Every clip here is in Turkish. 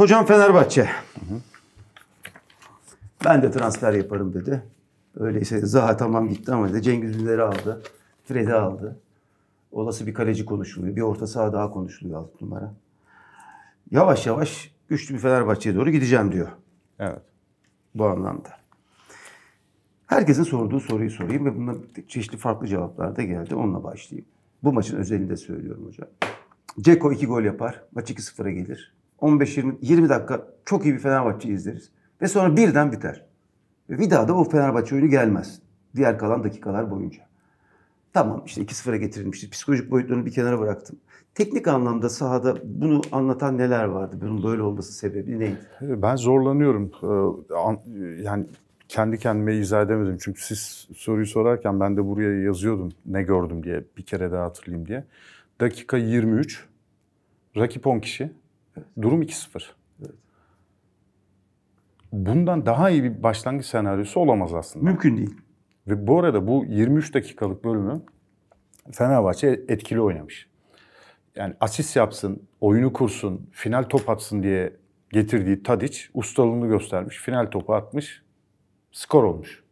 Hocam Fenerbahçe. Ben de transfer yaparım dedi. Öyleyse Zaha tamam gitti ama dedi. Cengiz Ünder'i aldı. Fred'i aldı. Olası bir kaleci konuşuluyor. Bir orta saha daha konuşuluyor alt numara. Yavaş yavaş güçlü bir Fenerbahçe'ye doğru gideceğim diyor Evet. bu anlamda. Herkesin sorduğu soruyu sorayım ve buna çeşitli farklı cevaplar da geldi. Onunla başlayayım. Bu maçın özelinde söylüyorum hocam. Ceko 2 gol yapar. Maç 2-0'a gelir. 15-20 20 dakika çok iyi bir Fenerbahçe izleriz. Ve sonra birden biter. Ve bir daha da o Fenerbahçe oyunu gelmez. Diğer kalan dakikalar boyunca. Tamam işte 2-0'a getirilmiştir. Psikolojik boyutlarını bir kenara bıraktım. Teknik anlamda sahada bunu anlatan neler vardı? Bunun böyle olması sebebi neydi? Ben zorlanıyorum. Ee, an- Yani kendi kendime izah edemedim. Çünkü siz soruyu sorarken ben de buraya yazıyordum ne gördüm diye bir kere daha hatırlayayım diye. Dakika 23. Rakip 10 kişi. Durum 2-0. Bundan daha iyi bir başlangıç senaryosu olamaz aslında. Mümkün değil. Ve bu arada bu 23 dakikalık bölümü Fenerbahçe etkili oynamış. Yani asist yapsın, oyunu kursun, final top atsın diye getirdiği Tadic ustalığını göstermiş. Final topu atmış, skor olmuş.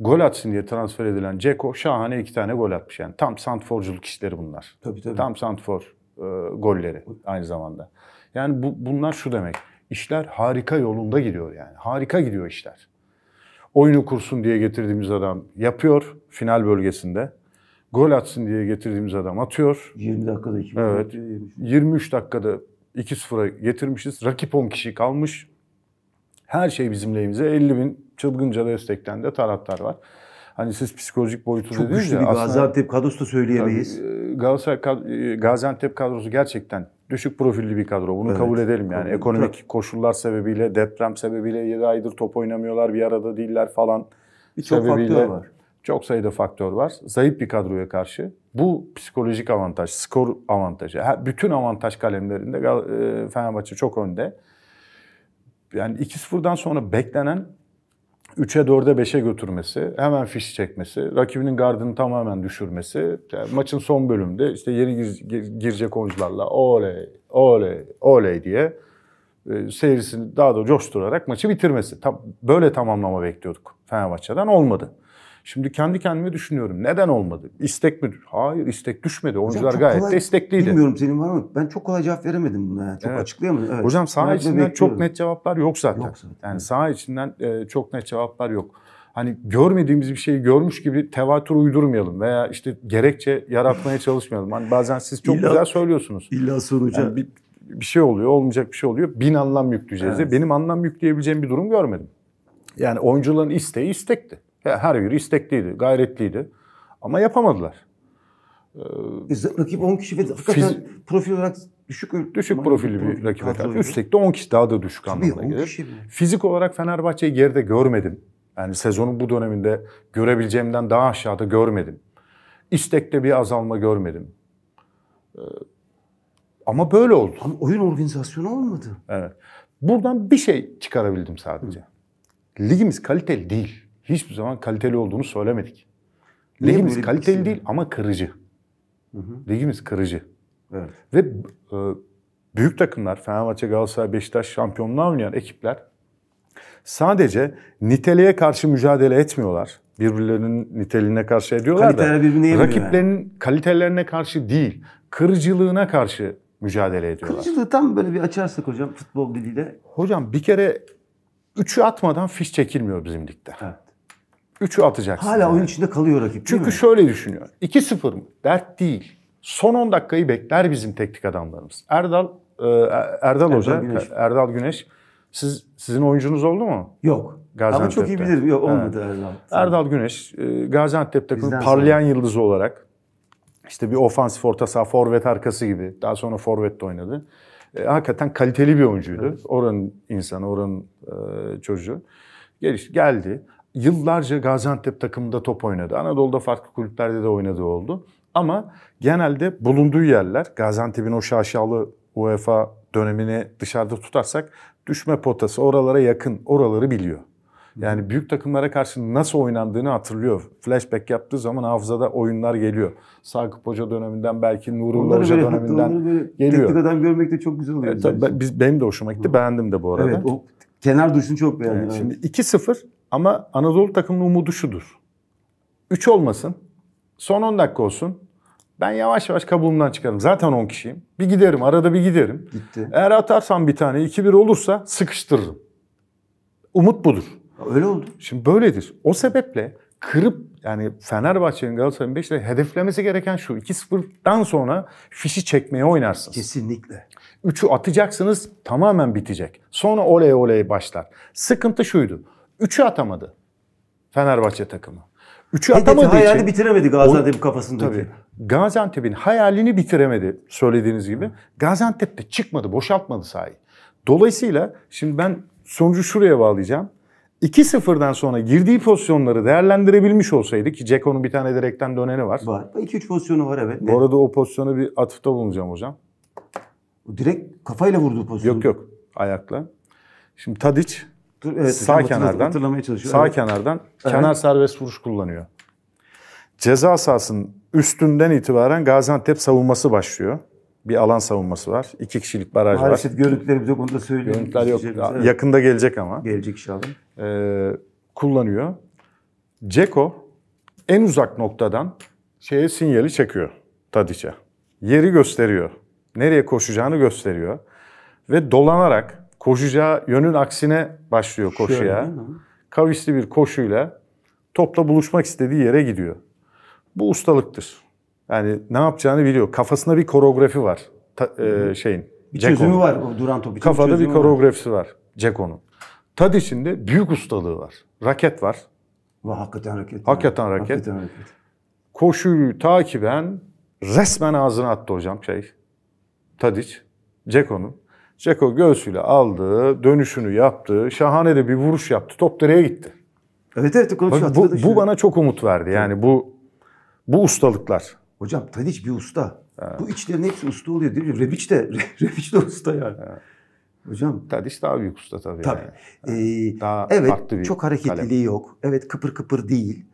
Gol atsın diye transfer edilen Ceko şahane iki tane gol atmış. Yani tam santforculuk işleri bunlar. Tabii tabii. Tam santfor e, golleri aynı zamanda. Yani bu, bunlar şu demek. İşler harika yolunda gidiyor yani. Harika gidiyor işler. Oyunu kursun diye getirdiğimiz adam yapıyor final bölgesinde. Gol atsın diye getirdiğimiz adam atıyor. 20 dakikada 2 Evet. 23 dakikada 2-0'a getirmişiz. Rakip 10 kişi kalmış. Her şey bizim lehimize. 50 bin çılgınca destekten de taraftar var. Hani siz psikolojik boyutu Çok dediniz güçlü bir Gaziantep kadrosu da söyleyemeyiz. Tabii, e, Galatasaray e, Gaziantep kadrosu gerçekten düşük profilli bir kadro. Bunu Evet. kabul edelim yani. Ekonomik koşullar sebebiyle, deprem sebebiyle 7 aydır top oynamıyorlar, bir arada değiller falan. Birçok sebebiyle faktör var. Çok sayıda faktör var. Zayıf bir kadroya karşı bu psikolojik avantaj, skor avantajı. Bütün avantaj kalemlerinde e, Fenerbahçe çok önde. Yani 2-0'dan sonra beklenen 3'e 4'e 5'e götürmesi, hemen fiş çekmesi, rakibinin gardını tamamen düşürmesi, yani maçın son bölümünde işte yeni gir- gir- girecek oyuncularla oley, oley, oley diye e, seyircisini daha da coşturarak maçı bitirmesi. Böyle tamamlama bekliyorduk Fenerbahçe'den olmadı. Şimdi kendi kendime düşünüyorum. Neden olmadı? İstek mi? Hayır istek düşmedi. Oyuncular çok gayet kolay- de istekliydi. Bilmiyorum senin var mı? Ben çok kolay cevap veremedim buna. Yani. Çok Evet. açıklayamadım. Evet. Hocam saha Merakla içinden çok net cevaplar yok zaten. Yok zaten, Yani evet. saha içinden e, çok net cevaplar yok. Hani görmediğimiz bir şeyi görmüş gibi tevatür uydurmayalım veya işte gerekçe yaratmaya çalışmayalım. Hani bazen siz çok İlla- güzel söylüyorsunuz. İlla sonuca. Yani bir, bir şey oluyor, olmayacak bir şey oluyor. Bin anlam yükleyeceğiz diye. Evet. Benim anlam yükleyebileceğim bir durum görmedim. Yani oyuncuların isteği istekti. Her biri istekliydi, gayretliydi. Ama yapamadılar. E, z- rakip 10 kişi ve hakikaten profil olarak düşük Düşük profilli bir kadroydu. Üstelik de 10 kişi daha da düşük Tabii, anlamına 10 gelir. Fizik olarak Fenerbahçe'yi geride görmedim. Yani sezonun bu döneminde görebileceğimden daha aşağıda görmedim. İstekte bir azalma görmedim. Ee, Ama böyle oldu. Ama oyun organizasyonu olmadı. Evet. Buradan bir şey çıkarabildim sadece. Ligimiz kaliteli değil. Hiçbir zaman kaliteli olduğunu söylemedik. Niye Ligimiz kaliteli isim? değil ama kırıcı. Ligimiz kırıcı. Evet. Ve e, büyük takımlar, Fenerbahçe, Galatasaray, Beşiktaş şampiyonluğa oynayan ekipler sadece niteliğe karşı mücadele etmiyorlar. Birbirlerinin niteliğine karşı ediyorlar Kaliteler da rakiplerinin kalitelerine karşı değil, kırıcılığına karşı mücadele ediyorlar. Kırıcılığı tam böyle bir açarsak hocam futbol diliyle. Hocam bir kere üçü atmadan fiş çekilmiyor bizim ligde. Evet. Üçü atacaksın. Hala yani. oyun içinde kalıyor rakip Çünkü mi? şöyle düşünüyor. 2-0 mı? Dert değil. Son 10 dakikayı bekler bizim teknik adamlarımız. Erdal e, Erdal Hoca, Güneş. Erdal Güneş. Siz sizin oyuncunuz oldu mu? Yok. Ama çok iyi Gaziantep'te. bilirim. Yok olmadı Erdal. Erdal Güneş, e, Gaziantep takımı Bizden parlayan yıldızı olarak işte bir ofansif orta saha, forvet arkası gibi. Daha sonra forvet de oynadı. E, hakikaten kaliteli bir oyuncuydu. Oranın insanı, oranın e, çocuğu. Geliş, geldi. Yıllarca Gaziantep takımında top oynadı. Anadolu'da farklı kulüplerde de oynadığı oldu. Ama genelde bulunduğu yerler, Gaziantep'in o şaşalı UEFA dönemini dışarıda tutarsak düşme potası oralara yakın, oraları biliyor. Yani büyük takımlara karşı nasıl oynandığını hatırlıyor. Flashback yaptığı zaman hafızada oyunlar geliyor. Sakıp Hoca döneminden belki Nurullah Hoca döneminden onları geliyor. teknik adam görmek de çok güzel oluyor. Evet, tabii ben- benim de hoşuma gitti. Beğendim de bu arada. evet, o kenar duruşunu çok beğendim. Evet, evet. Şimdi 2-0 ama Anadolu takımının umudu şudur. 3 olmasın. Son 10 dakika olsun. Ben yavaş yavaş kabuğumdan çıkarım. Zaten 10 kişiyim. Bir giderim. Arada bir giderim. Gitti. Eğer atarsam bir tane 2-1 olursa sıkıştırırım. Umut budur. Öyle oldu. Şimdi böyledir. O sebeple kırıp yani Fenerbahçe'nin Galatasaray'ın Beşiktaş'ın hedeflemesi gereken şu. 2-0'dan sonra fişi çekmeye oynarsınız. Kesinlikle. Üçü atacaksınız tamamen bitecek. Sonra oley oley başlar. Sıkıntı şuydu. Üçü atamadı Fenerbahçe takımı. Üçü Hedefi atamadığı hayali için bitiremedi Gaziantep kafasındaki. tabii Gaziantep'in hayalini bitiremedi söylediğiniz gibi. Gaziantep de çıkmadı, boşaltmadı sahayı. Dolayısıyla şimdi ben sonucu şuraya bağlayacağım. 2-0'dan sonra girdiği pozisyonları değerlendirebilmiş olsaydı ki Ceko'nun bir tane direkten döneni var. Var. 2-3 pozisyonu var evet. Bu arada o pozisyona bir atıfta bulunacağım hocam. O Direkt kafayla vurduğu pozisyon. Yok yok ayakla. Şimdi Tadic Dur, evet, sağ hocam kenardan hatırlamaya çalışıyor. sağ Evet. kenardan kenar serbest vuruş kullanıyor. Ceza sahasının üstünden itibaren Gaziantep savunması başlıyor. Bir alan savunması var. İki kişilik baraj var. Maalesef görüntülerimiz yok onu da söyleyeyim. Görüntüler yok. Evet. Yakında gelecek ama. Gelecek inşallah. Ee, kullanıyor. Ceko en uzak noktadan şeye sinyali çekiyor Tadic'e. Yeri gösteriyor. Nereye koşacağını gösteriyor. Ve dolanarak koşacağı yönün aksine başlıyor koşuya. Kavisli bir koşuyla topla buluşmak istediği yere gidiyor. Bu ustalıktır. Yani ne yapacağını biliyor. Kafasında bir koreografi var. Ta- e, şeyin. Bir Ceko'nun. çözümü var o duran top için. Kafada bir çözümü var. koreografisi var Ceko'nun. Tadic'in de büyük ustalığı var. Raket var. Vay, hakikaten raket. Hakikaten raket. Hakikaten raket. Koşuyu takiben resmen ağzına attı hocam şey. Tadic, Ceko'nun. Ceko göğsüyle aldı, dönüşünü yaptı, şahane de bir vuruş yaptı. Top direğe gitti. Evet evet konuşuyor. Bu, bu bana çok umut verdi. Yani bu bu ustalıklar. Hocam Tadic bir usta. Bu içlerin hepsi usta oluyor değil mi? Rebic de, Rebic de usta yani. Hocam Tadic daha büyük usta tabii. tabii. yani. Ee, Daha evet farklı bir çok hareketliliği yok. Evet kıpır kıpır değil.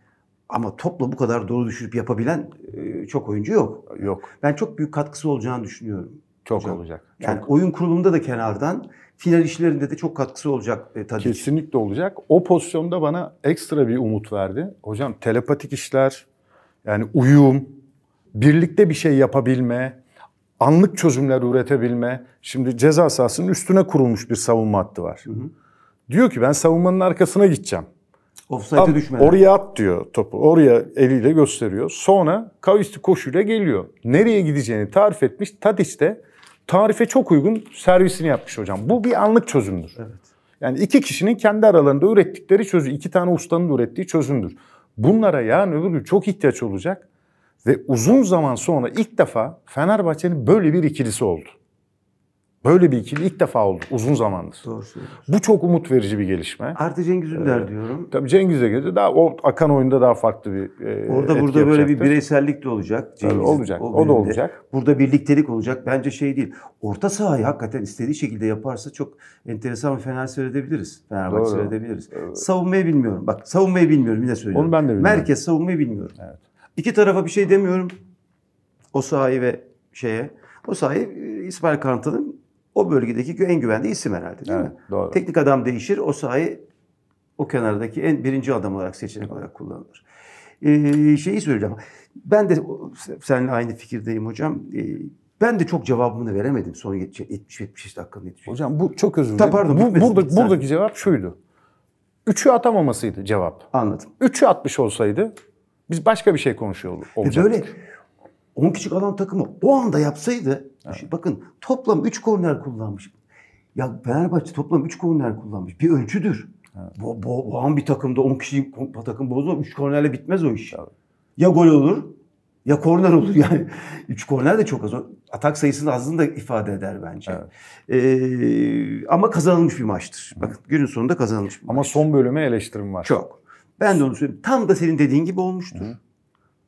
Ama topla bu kadar doğru düşürüp yapabilen e, çok oyuncu yok. Yok. Ben çok büyük katkısı olacağını düşünüyorum. Çok Hocam. olacak. Yani Çok. oyun kurulumunda da kenardan, final işlerinde de çok katkısı olacak e, Tadic. Kesinlikle olacak. O pozisyonda bana ekstra bir umut verdi. Hocam telepatik işler, yani uyum, birlikte bir şey yapabilme, anlık çözümler üretebilme. Şimdi ceza sahasının üstüne kurulmuş bir savunma hattı var. Diyor ki ben savunmanın arkasına gideceğim. Offside'e Al, düşmeden. oraya at diyor topu. Oraya eliyle gösteriyor. Sonra kavisti koşuyla geliyor. Nereye gideceğini tarif etmiş. Tadic de tarife çok uygun servisini yapmış hocam. Bu bir anlık çözümdür. Evet. Yani iki kişinin kendi aralarında ürettikleri çözüm, iki tane ustanın ürettiği çözümdür. Bunlara yarın öbür gün çok ihtiyaç olacak ve uzun zaman sonra ilk defa Fenerbahçe'nin böyle bir ikilisi oldu. Böyle bir ikili ilk defa oldu uzun zamandır. Doğru söylüyorsun. Bu çok umut verici bir gelişme. Artı Cengiz Ünder diyorum. Tabii Cengiz'e gelince daha o akan oyunda daha farklı bir e, Orada burada böyle bir yapacaktır. bireysellik de olacak. Cengiz'in, olacak, o da bölümde. olacak. Burada birliktelik olacak. Bence şey değil. Orta sahayı hakikaten istediği şekilde yaparsa çok enteresan bir Fener seyredebiliriz. Fenerbahçe Doğru. seyredebiliriz. Savunmayı bilmiyorum. Bak savunmayı bilmiyorum yine söylüyorum. Onu ben de bilmiyorum. Merkez savunmayı bilmiyorum. İki tarafa bir şey demiyorum. O sahayı ve şeye. O sahayı e, İsmail Kantı'nın o bölgedeki en güvendiği isim herhalde değil Evet, mi? doğru. Teknik adam değişir. O sahayı o kenardaki en birinci adam olarak seçenek olarak kullanılır. Ee, şeyi söyleyeceğim. Ben de seninle aynı fikirdeyim hocam. Ee, ben de çok cevabını veremedim son 70-75 dakikanın 70. Hocam bu çok özür dilerim. pardon, Bu, burada, buradaki cevap şuydu. Üçü atamamasıydı cevap. Anladım. Üçü atmış olsaydı biz başka bir şey konuşuyor olacaktık. böyle 10 kişi kalan takımı o anda yapsaydı Şimdi bakın toplam 3 korner kullanmış. Ya Fenerbahçe toplam 3 korner kullanmış. Bir ölçüdür. Bu, bu, bu an bir takımda 10 kişi takım bozma 3 kornerle bitmez o iş. Ya gol olur ya korner olur yani. 3 korner de çok az. Atak sayısının azlığını da ifade eder bence. Ee, ama kazanılmış bir maçtır. Bakın günün sonunda kazanılmış bir Ama maçtır. son bölüme eleştirim var. Çok. Ben de onu söyleyeyim. Tam da senin dediğin gibi olmuştur.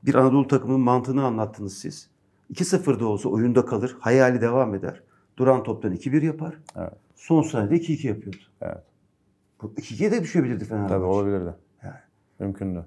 Bir Anadolu takımının mantığını anlattınız siz. 2-0'da olsa oyunda kalır. Hayali devam eder. Duran toptan 2-1 yapar. Evet. Son saniyede 2-2 yapıyordu. Evet. Bu 2'ye de düşebilirdi Fenerbahçe. Tabii olabilirdi. Yani. Mümkündü.